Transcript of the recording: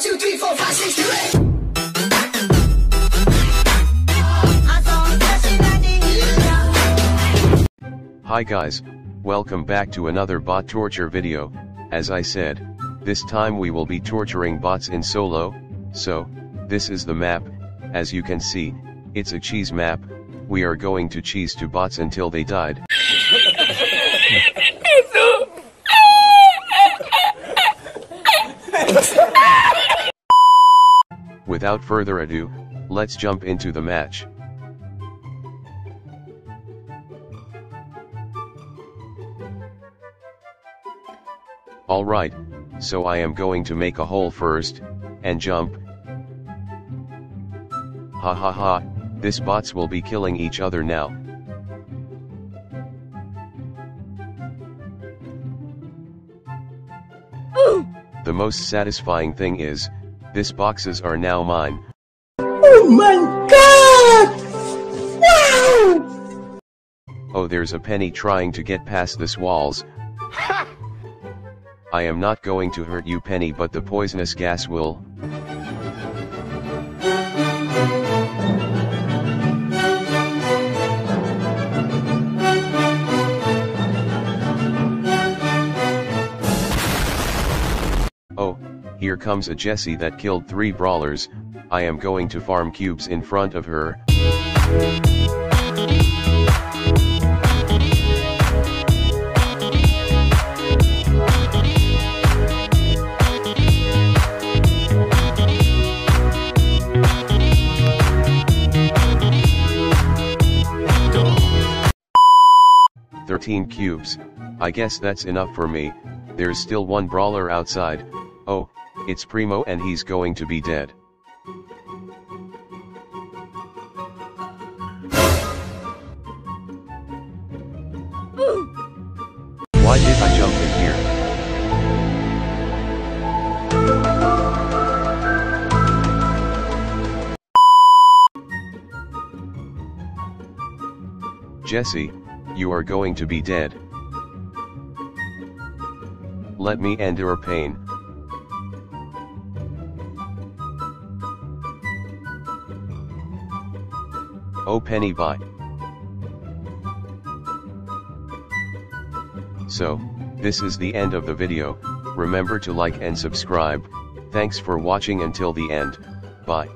Two. Hi guys, welcome back to another bot torture video, as I said, this time we will be torturing bots in solo, so, this is the map, as you can see, it's a cheese map, we are going to cheese to bots until they died. Without further ado, let's jump into the match. Alright, so I am going to make a hole first, and jump. Ha ha ha, this bots will be killing each other now. The most satisfying thing is, this boxes are now mine. Oh my god! Wow! Oh there's a penny trying to get past this walls. I am not going to hurt you penny but the poisonous gas will. Here comes a Jessie that killed three brawlers, I am going to farm cubes in front of her. Thirteen cubes, I guess that's enough for me, there's still one brawler outside, oh, it's Primo and he's going to be dead. Why did I jump in here? Jessie, you are going to be dead. Let me end your pain. Oh Penny bye. So, this is the end of the video, remember to like and subscribe, thanks for watching until the end, bye.